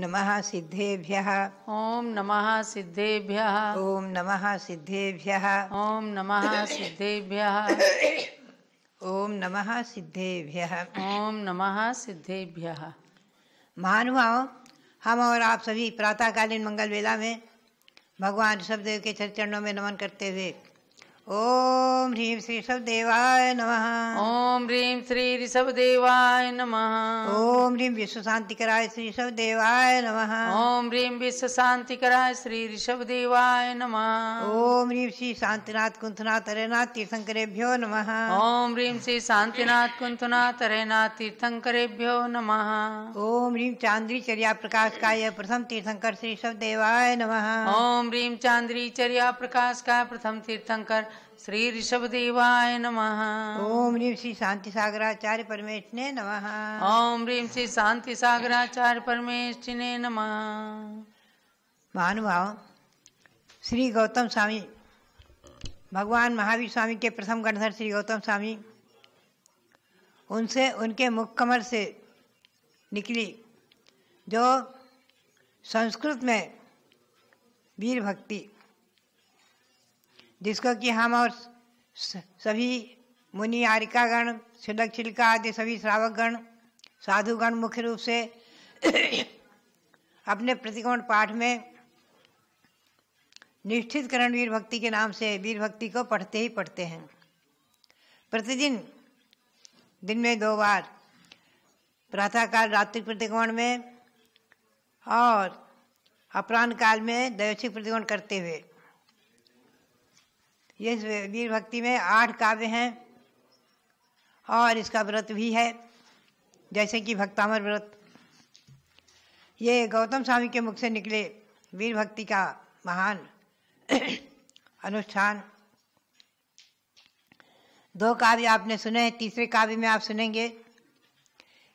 नमः सिद्धेभ्यः। ॐ नमः सिद्धेभ्यः। ॐ नमः सिद्धेभ्यः। ॐ नमः सिद्धेभ्यः। ॐ नमः सिद्धेभ्यः। ॐ नमः सिद्धेभ्यः। महानुभाव हम और आप सभी प्रातःकालीन मंगल वेला में भगवान ऋषभदेव के चरणों में नमन करते हुए ओम ह्रीं श्री ऋषभदेवाय नमः। ॐ ह्रीं श्री ऋषभदेवाय नमः। ओम ह्रीं विश्व शांतिकराय श्री ऋषभदेवाय नमः। ॐ ह्रीं विश्वशान्तिकराय श्री ऋषभदेवाय नमः। ओम ह्रीं श्री शांतिनाथ कुंथनाथ हरेनाथ तीर्थंकरेभ्यो नमः। ॐ ह्रीं श्री शान्तिनाथ कुन्थनाथ हरेनाथ तीर्थङ्करेभ्यो नमः। ओम ह्रीं चांद्री चर्या प्रकाश काय प्रथम तीर्थंकर श्री ऋषभदेवाय नमः। ॐ ह्रीं चान्द्रीचर्या प्रकाश काय प्रथम तीर्थंकर श्री ऋषभदेवाय नमः। ओम ह्रीं श्री शांति सागराचार्य परमेश्वने नमः। ॐ ह्रीं श्री शांति सागराचार्य परमेष्ठिने नमः। महानुभाव श्री गौतम स्वामी भगवान महावीर स्वामी के प्रथम गणधर श्री गौतम स्वामी उनसे उनके मुख कमल से निकली जो संस्कृत में वीर भक्ति जिसको कि हम और सभी मुनि आरिकागण छिलक छिलका आदि सभी श्रावकगण, साधुगण मुख्य रूप से अपने प्रतिकोण पाठ में निष्ठित करण वीर भक्ति के नाम से वीर भक्ति को पढ़ते ही पढ़ते हैं। प्रतिदिन, दिन में दो बार, प्रातःकाल रात्रि प्रतिकोण में और अपराह्न काल में दैवशिक प्रतिकोण करते हुए। ये वीर भक्ति में आठ काव्य हैं और इसका व्रत भी है, जैसे कि भक्तामर व्रत। ये गौतम स्वामी के मुख से निकले वीर भक्ति का महान अनुष्ठान। दो काव्य आपने सुने हैं, तीसरे काव्य में आप सुनेंगे।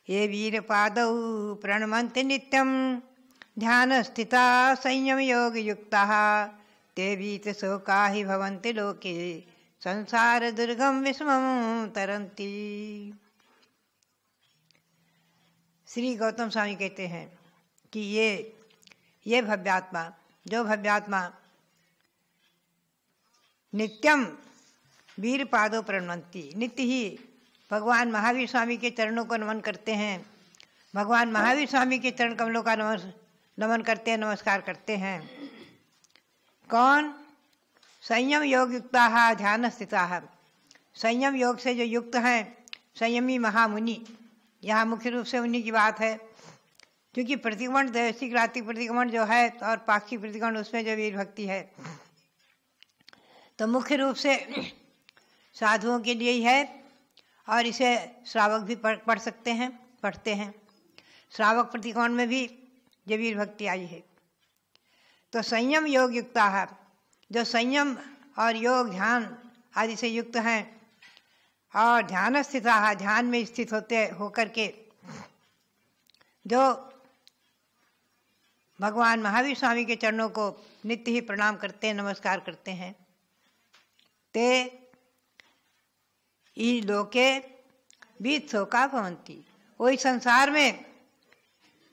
ये वीर पाद प्रणमंत नित्यम ध्यान स्थिता संयम योग युक्ता ते वीत शोका ही भवन्ति लोके। संसार दुर्गम विस्मम तरंती श्री गौतम स्वामी कहते हैं कि ये ये भव्यात्मा, जो भव्यात्मा नित्यम वीर पादों प्रणवंती नित्य ही भगवान महावीर स्वामी के चरणों को नमन करते हैं। भगवान महावीर स्वामी के चरण कमलों का नमस, नमन करते हैं, नमस्कार करते हैं। कौन? संयम योग युक्ता ध्यान स्थिता संयम योग से जो युक्त हैं, संयमी महामुनि। यहाँ मुख्य रूप से उन्हीं की बात है। क्योंकि प्रतिक्रमण दैवसिक रात्रिक प्रतिक्रमण जो है और पाक्षिक प्रतिक्रमण उसमें जो वीर भक्ति है। तो मुख्य रूप से साधुओं के लिए ही है और इसे श्रावक भी पढ़ पढ़ सकते हैं, पढ़ते हैं। श्रावक प्रतिकोण में भी वीर भक्ति आई है। तो संयम योग युक्ता है। जो संयम और योग ध्यान आदि से युक्त हैं और ध्यान स्थित ध्यान में स्थित होते, होकर के जो भगवान महावीर स्वामी के चरणों को नित्य ही प्रणाम करते हैं, नमस्कार करते हैं, ते ई लोके बीत शोका भवंती। वही संसार में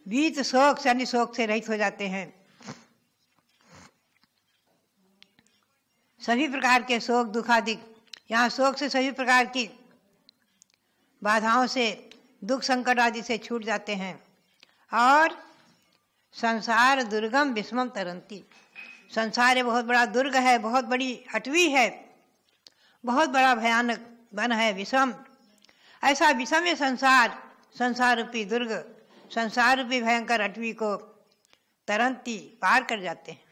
बीत शोक अन्य शोक से रहित हो जाते हैं। सभी प्रकार के शोक दुखादि यहाँ शोक से सभी प्रकार की बाधाओं से, दुख संकट आदि से छूट जाते हैं। और संसार दुर्गम विस्मम तरंती। संसार ये बहुत बड़ा दुर्ग है, बहुत बड़ी अटवी है, बहुत बड़ा भयानक वन है, विषम। ऐसा विषम ये संसार संसार रूपी दुर्ग संसार रूपी भयंकर अटवी को तरंती पार कर जाते हैं।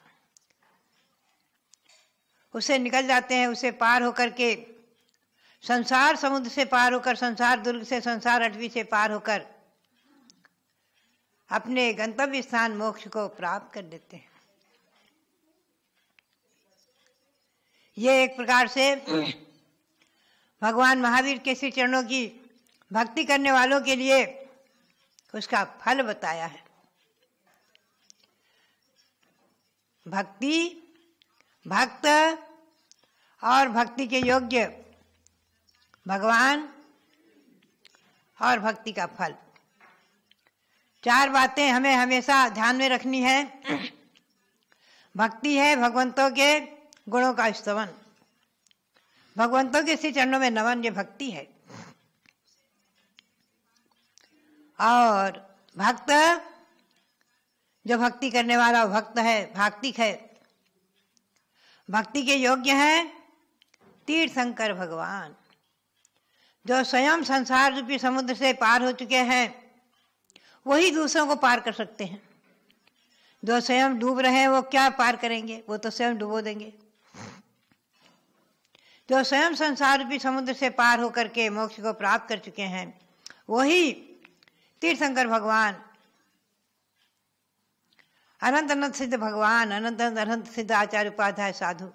उसे निकल जाते हैं, उसे पार होकर के संसार समुद्र से पार होकर, संसार दुर्ग से, संसार अटवी से पार होकर अपने गंतव्य स्थान मोक्ष को प्राप्त कर देते हैं। ये एक प्रकार से भगवान महावीर के श्री चरणों की भक्ति करने वालों के लिए उसका फल बताया है। भक्ति भक्त और भक्ति के योग्य भगवान और भक्ति का फल। चार बातें हमें हमेशा ध्यान में रखनी है। भक्ति है भगवंतों के गुणों का स्तवन। भगवंतों के श्री चरणों में नमन, ये भक्ति है। और भक्त, जो भक्ति करने वाला भक्त है, भाक्तिक है भक्ति के योग्य है? तीर्थंकर भगवान, जो स्वयं संसार रूपी समुद्र से पार हो चुके हैं, वही दूसरों को पार कर सकते हैं। जो स्वयं डूब रहे हैं, वो क्या पार करेंगे? वो तो स्वयं डुबो देंगे। जो स्वयं संसार रूपी समुद्र से पार होकर के मोक्ष को प्राप्त कर चुके हैं, वही तीर्थंकर भगवान अनंत अनंत सिद्ध भगवान अनंत अनंत सिद्ध आचार्य उपाध्याय साधु।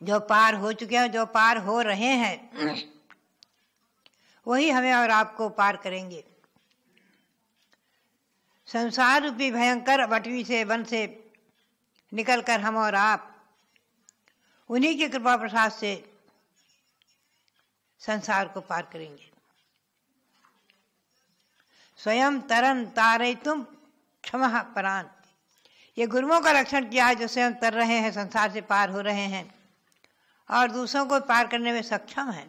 जो पार हो चुके हैं, जो पार हो रहे हैं, वही हमें और आपको पार करेंगे। संसार रूपी भयंकर बटवी से, वन से निकलकर हम और आप, उन्हीं की कृपा प्रसाद से संसार को पार करेंगे। स्वयं तरन तारे तुम क्षम परान ये गुरुओं का लक्षण किया है जो स्वयं तर रहे हैं, संसार से पार हो रहे हैं और दूसरों को पार करने में सक्षम है।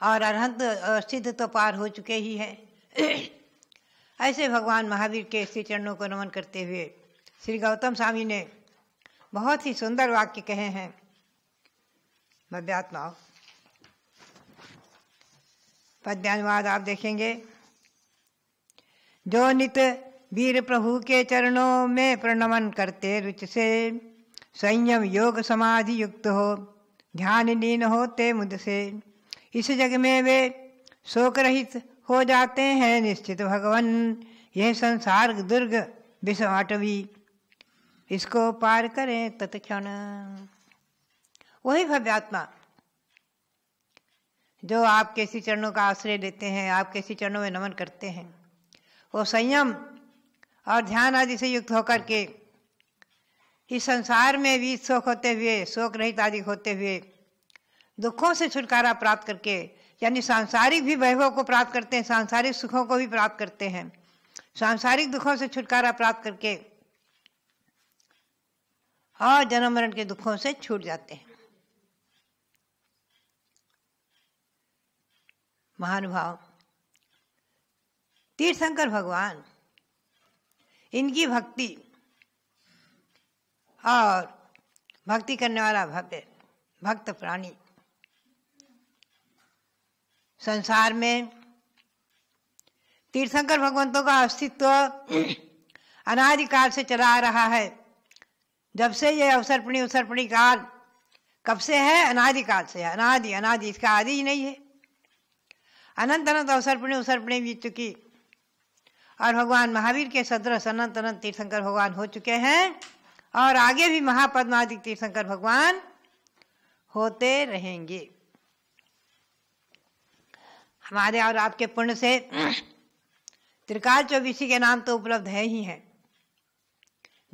और अरहंत सिद्ध तो पार हो चुके ही है। ऐसे भगवान महावीर के श्री चरणों को नमन करते हुए श्री गौतम स्वामी ने बहुत ही सुंदर वाक्य कहे हैं। भव्यात्माओं। पद्यानुवाद आप देखेंगे। जो नित वीर प्रभु के चरणों में प्रणमन करते रुचि से, संयम योग समाधि युक्त हो, ध्यान लीन होते मुद से, इस जग में वे शोक रहित हो जाते हैं निश्चित भगवान। यह संसार दुर्ग विषवाटवी इसको पार करें तत्क्षण। वही भव्यात्मा जो आपके इसी चरणों का आश्रय लेते हैं आपके इसी चरणों में नमन करते हैं, वो संयम और ध्यान आदि से युक्त होकर के इस संसार में भी शोक होते हुए, शोक रहित आदि होते हुए, दुखों से छुटकारा प्राप्त करके, यानी सांसारिक भी वैभव को प्राप्त करते हैं, सांसारिक सुखों को भी प्राप्त करते हैं, सांसारिक दुखों से छुटकारा प्राप्त करके और जन्म मरण के दुखों से छूट जाते हैं। महानुभाव। तीर्थंकर भगवान, इनकी भक्ति और भक्ति करने वाला भव्य भक्त प्राणी संसार में तीर्थंकर भगवंतों का अस्तित्व अनादिकाल से चला आ रहा है। जब से ये अवसरपणी अवसरपणी काल कब से है? अनादिकाल से है। अनादि अनादि, इसका आदि ही नहीं है। अनंत अनंत अवसरपणी अवसरपणी बीत चुकी। और भगवान महावीर के सदृश अनंत अनंत तीर्थंकर भगवान हो चुके हैं। और आगे भी महापद्मादिक तीर्थंकर भगवान होते रहेंगे। हमारे और आपके पुण्य से त्रिकाल चौबीसी के नाम तो उपलब्ध है ही है।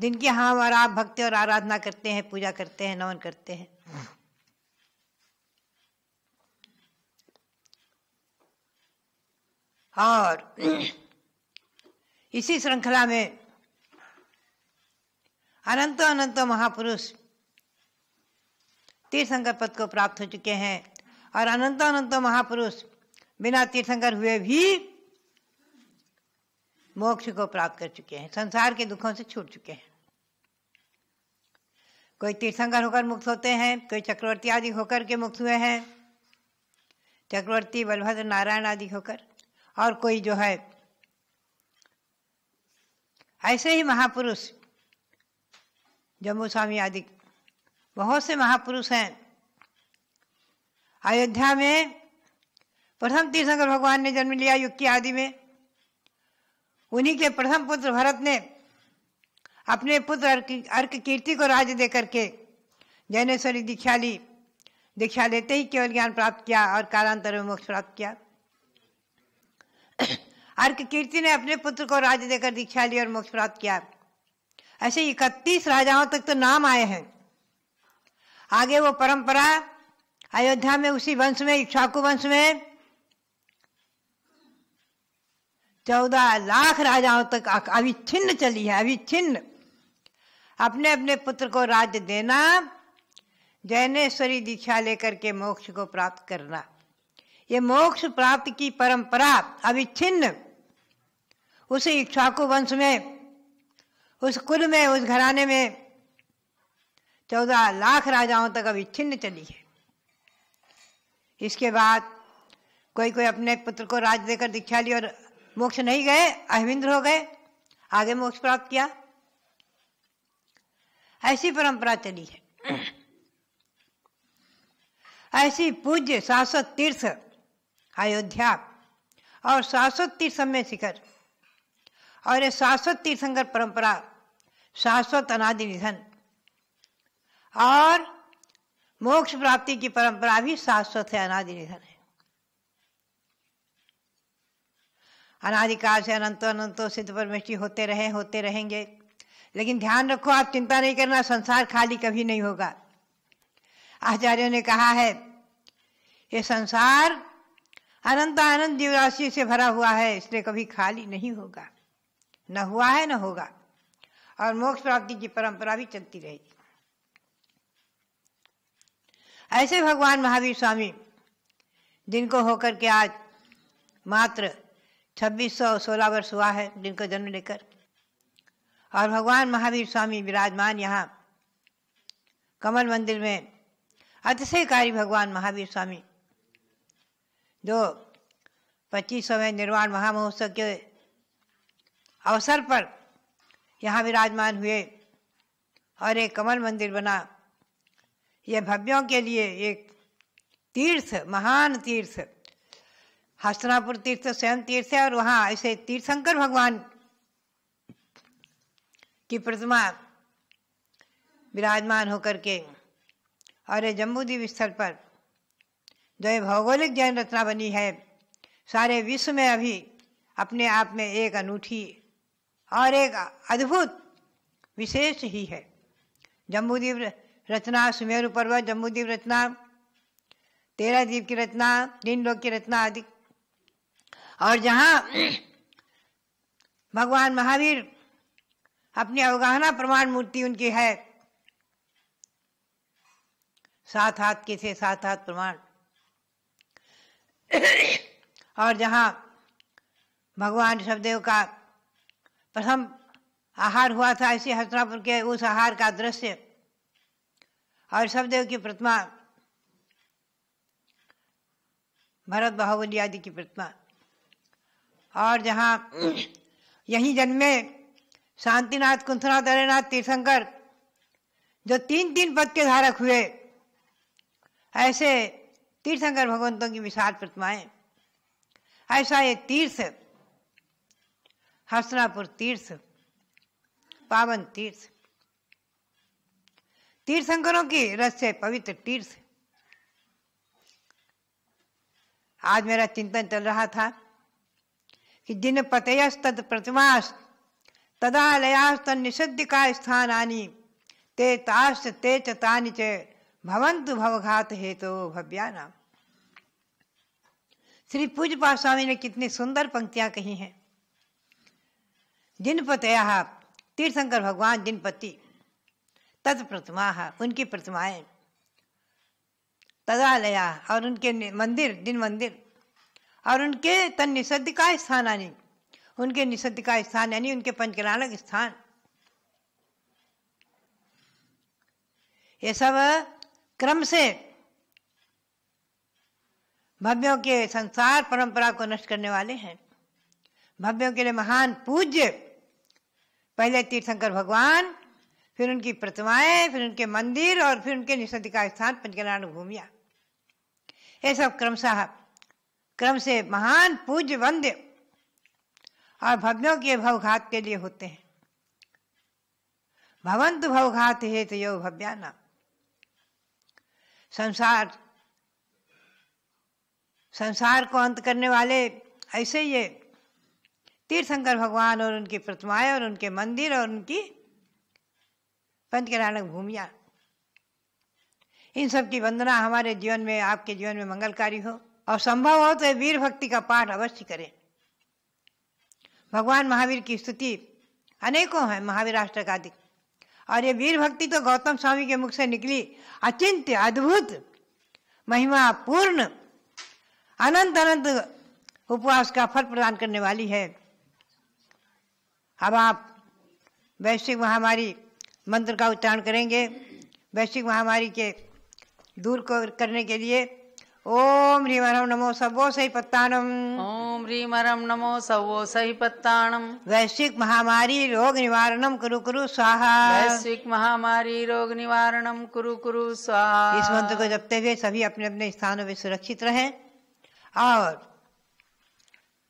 जिनकी हम और आप भक्ति और आराधना करते हैं, पूजा करते हैं, नमन करते हैं। और इसी श्रृंखला में अनंत अनंत महापुरुष तीर्थंकर पद को प्राप्त हो चुके हैं और अनंत अनंत महापुरुष बिना तीर्थंकर हुए भी मोक्ष को प्राप्त कर चुके हैं, संसार के दुखों से छूट चुके हैं। कोई तीर्थंकर होकर मुक्त होते हैं, कोई चक्रवर्ती आदि होकर के मुक्त हुए हैं, चक्रवर्ती, बलभद्र, नारायण आदि होकर। और कोई जो है, ऐसे ही महापुरुष जम्मू स्वामी आदि, बहुत से महापुरुष हैं। अयोध्या में प्रथम तीर्थंकर भगवान ने जन्म लिया युग की आदि में। उन्हीं के प्रथम पुत्र भरत ने अपने पुत्र अर्क कीर्ति को राज दे करके जैनेश्वरी दीक्षा ली। दीक्षा लेते ही केवल ज्ञान प्राप्त किया और कालांतर में मोक्ष प्राप्त किया। अर्क कीर्ति ने अपने पुत्र को राज्य देकर दीक्षा ली और मोक्ष प्राप्त किया। ऐसे इकतीस राजाओं तक तो नाम आए हैं। आगे वो परंपरा अयोध्या में, उसी वंश में, इक्ष्वाकु वंश में, चौदह लाख राजाओं तक अविच्छिन्न चली है, अविच्छिन्न। अपने अपने पुत्र को राज्य देना, जैनेश्वरी दीक्षा लेकर के मोक्ष को प्राप्त करना। ये मोक्ष प्राप्त की परंपरा अविच्छिन्न। उस इक्ष्वाकु वंश में, उस कुल में, उस घराने में चौदह लाख राजाओं तक अविच्छिन्न चली है। इसके बाद कोई कोई अपने पुत्र को राज देकर दीक्षा ली और मोक्ष नहीं गए अहिंद्र हो गए, आगे मोक्ष प्राप्त किया। ऐसी परंपरा चली है। ऐसी पूज्य शाश्वत तीर्थ अयोध्या। और शाश्वत तीर्थ में शिखर। और ये शाश्वत तीर्थंकर परंपरा शाश्वत अनादि निधन और मोक्ष प्राप्ति की परंपरा भी शाश्वत है, अनादि निधन है। अनादिकाल से अनंत, अनंतो सिद्ध परमेष्टि होते रहे, होते रहेंगे। लेकिन ध्यान रखो, आप चिंता नहीं करना, संसार खाली कभी नहीं होगा। आचार्यों ने कहा है, ये संसार अनंत आनंद जीवराशि से भरा हुआ है, इसलिए कभी खाली नहीं होगा। न हुआ है, न होगा। और मोक्ष प्राप्ति की परंपरा भी चलती रहेगी। ऐसे भगवान महावीर स्वामी, जिनको होकर के आज मात्र छब्बीस सौ सोलह वर्ष हुआ है, जिनको जन्म लेकर। और भगवान महावीर स्वामी विराजमान यहाँ कमल मंदिर में अतिशयकारी भगवान महावीर स्वामी जो पच्चीसवें निर्वाण महामहोत्सव के अवसर पर यहाँ विराजमान हुए और एक कमल मंदिर बना। यह भव्यों के लिए एक तीर्थ, महान तीर्थ, हस्तनापुर तीर्थ, स्वयं तीर्थ है और वहाँ ऐसे तीर्थंकर भगवान की प्रतिमा विराजमान होकर के और ये जम्बूद्वीप स्थल पर जो ये भौगोलिक जैन रचना बनी है, सारे विश्व में अभी अपने आप में एक अनूठी और एक अद्भुत विशेष ही है। जम्बूद्वीप रचना, सुमेरु पर्वत, जम्बूद्वीप रचना, तेरह द्वीप की रचना, तीन लोक की रचना आदि। और जहाँ भगवान महावीर अपनी अवगाहना प्रमाण मूर्ति उनकी है, सात हाथ के थे, सात हाथ प्रमाण। और जहाँ भगवान शबदेव का प्रथम आहार हुआ था, इसी हस्तनापुर के उस आहार का दृश्य। और शबदेव की प्रतिमा, भरत बाहुबली आदि की प्रतिमा। और जहाँ यहीं जन्मे शांतिनाथ, कुंथनाथ अरेनाथ तीर्थंकर, जो तीन तीन पद के धारक हुए, ऐसे तीर्थंकर भगवंतों की विशाल प्रतिमाएँ। ऐसा ये तीर्थ हस्तनापुर तीर्थ, पावन तीर्थ। तीर्थंकरों की रस से पवित्र तीर्थ। आज मेरा चिंतन चल रहा था कि जिन पतयस्तद प्रतिमास तदा लयास्त निषिद्ध का स्थान आनी ते ताश ते चानी च भवंतु भवघात हेतु तो भव्याना श्री पूज्य स्वामी ने कितनी सुंदर पंक्तियाँ कही हैं। जिन पतया तीर्थंकर भगवान जिन पति तद प्रतिमा उनकी प्रतिमाएँ, तदालया और उनके मंदिर दिन मंदिर, और उनके तन निषद्ध का स्थान यानी उनके निषद्ध का स्थान, यानी उनके पंचकलानक स्थान। ये सब क्रम से भव्यों के संसार परंपरा को नष्ट करने वाले हैं। भव्यों के लिए महान पूज्य, पहले तीर्थंकर भगवान, फिर उनकी प्रतिमाएँ, फिर उनके मंदिर और फिर उनके निषद का स्थान, पंचकल्याण भूमिया। ये सब क्रमशः, क्रम से महान पूज्य वंद्य और भव्यों के भवघात के लिए होते हैं। भवंत भवघात हेतु तो यो भव्याना संसार संसार को अंत करने वाले ऐसे ये तीर्थंकर भगवान और उनकी प्रतिमाएँ और उनके मंदिर और उनकी पंचकराणक भूमिया। इन सब की वंदना हमारे जीवन में, आपके जीवन में मंगलकारी हो। और संभव हो तो वीर भक्ति का पाठ अवश्य करें। भगवान महावीर की स्तुति अनेकों है, महावीर अष्टकाधिक और ये वीर भक्ति तो गौतम स्वामी के मुख से निकली। अचिंत्य, अद्भुत महिमा पूर्ण अनंत अनंत उपवास का फल प्रदान करने वाली है। अब आप वैश्विक महामारी मंत्र का उच्चारण करेंगे। वैश्विक महामारी के दूर करने के लिए ओम ह्रीम हरम नमो सबो सही पत्तानम ओम ह्रीम हरम नमो सबो सही पत्तानम वैश्विक महामारी रोग निवारणम कुरु कुरु स्वाहा। वैश्विक महामारी रोग निवारणम कुरु कुरु स्वाहा। इस मंत्र को जपते हुए सभी अपने अपने स्थानों में सुरक्षित रहें। और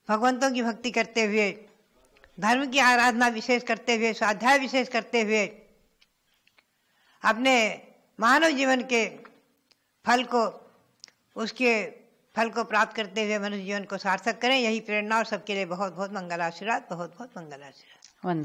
भगवंतों की भक्ति करते हुए धर्म की आराधना विशेष करते हुए स्वाध्याय विशेष करते हुए अपने मानव जीवन के फल को उसके फल को प्राप्त करते हुए मनुष्य जीवन को सार्थक करें। यही प्रेरणा और सबके लिए बहुत बहुत मंगल आशीर्वाद बहुत बहुत मंगल आशीर्वाद वंदन।